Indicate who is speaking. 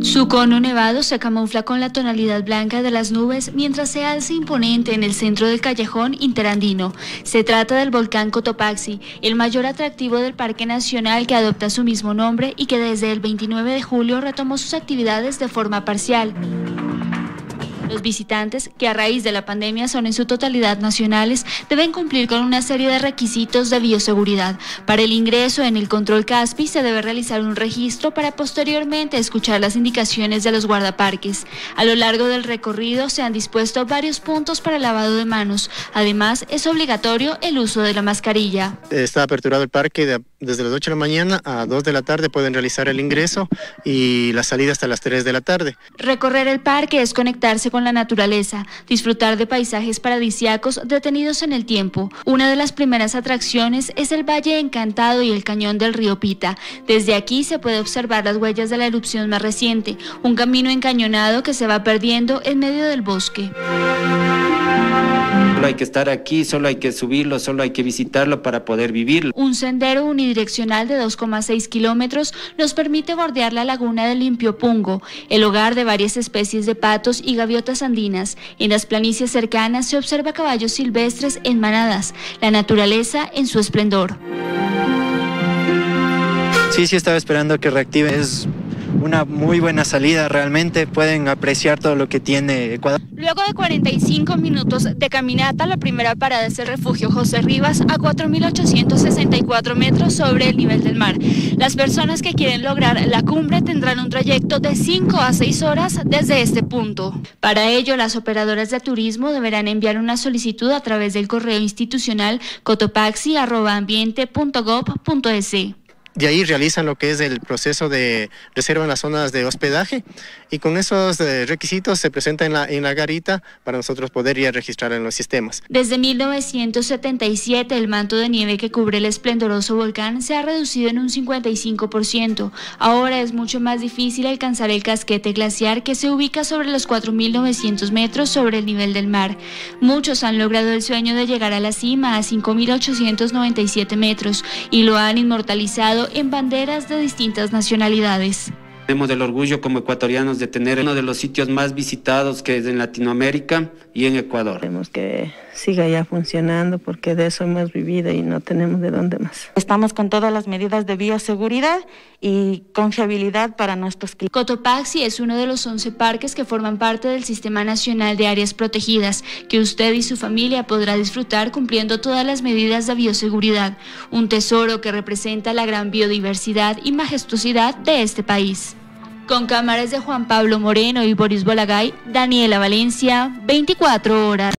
Speaker 1: Su cono nevado se camufla con la tonalidad blanca de las nubes mientras se alza imponente en el centro del callejón interandino. Se trata del volcán Cotopaxi, el mayor atractivo del Parque Nacional que adopta su mismo nombre y que desde el 29 de julio retomó sus actividades de forma parcial. Los visitantes, que a raíz de la pandemia son en su totalidad nacionales, deben cumplir con una serie de requisitos de bioseguridad. Para el ingreso en el control CASPI se debe realizar un registro para posteriormente escuchar las indicaciones de los guardaparques. A lo largo del recorrido se han dispuesto varios puntos para lavado de manos. Además, es obligatorio el uso de la mascarilla.
Speaker 2: Está aperturado el parque desde las 8 de la mañana a 2 de la tarde pueden realizar el ingreso y la salida hasta las 3 de la tarde.
Speaker 1: Recorrer el parque es conectarse con la naturaleza, disfrutar de paisajes paradisiacos detenidos en el tiempo. Una de las primeras atracciones es el Valle Encantado y el Cañón del Río Pita. Desde aquí se puede observar las huellas de la erupción más reciente, un camino encañonado que se va perdiendo en medio del bosque.
Speaker 3: Solo hay que estar aquí, solo hay que subirlo, solo hay que visitarlo para poder vivirlo.
Speaker 1: Un sendero unidireccional de 2,6 kilómetros nos permite bordear la laguna de Limpio Pungo, el hogar de varias especies de patos y gaviotas andinas. En las planicies cercanas se observa caballos silvestres en manadas, la naturaleza en su esplendor.
Speaker 4: Sí, sí estaba esperando que reactive. Es una muy buena salida realmente, pueden apreciar todo lo que tiene Ecuador.
Speaker 1: Luego de 45 minutos de caminata, la primera parada es el refugio José Rivas a 4.864 metros sobre el nivel del mar. Las personas que quieren lograr la cumbre tendrán un trayecto de 5 a 6 horas desde este punto. Para ello, las operadoras de turismo deberán enviar una solicitud a través del correo institucional cotopaxi.ambiente.gov.es
Speaker 2: de ahí realizan lo que es el proceso de reserva en las zonas de hospedaje y con esos eh, requisitos se presenta en la, en la garita para nosotros poder ir a registrar en los sistemas.
Speaker 1: Desde 1977 el manto de nieve que cubre el esplendoroso volcán se ha reducido en un 55%. Ahora es mucho más difícil alcanzar el casquete glaciar que se ubica sobre los 4.900 metros sobre el nivel del mar. Muchos han logrado el sueño de llegar a la cima a 5.897 metros y lo han inmortalizado en banderas de distintas nacionalidades.
Speaker 3: Tenemos el orgullo como ecuatorianos de tener uno de los sitios más visitados que es en Latinoamérica y en Ecuador.
Speaker 5: Queremos que siga ya funcionando porque de eso hemos vivido y no tenemos de dónde más.
Speaker 6: Estamos con todas las medidas de bioseguridad y confiabilidad para nuestros clientes.
Speaker 1: Cotopaxi es uno de los 11 parques que forman parte del Sistema Nacional de Áreas Protegidas que usted y su familia podrá disfrutar cumpliendo todas las medidas de bioseguridad. Un tesoro que representa la gran biodiversidad y majestuosidad de este país. Con cámaras de Juan Pablo Moreno y Boris Bolagay, Daniela Valencia, 24 horas.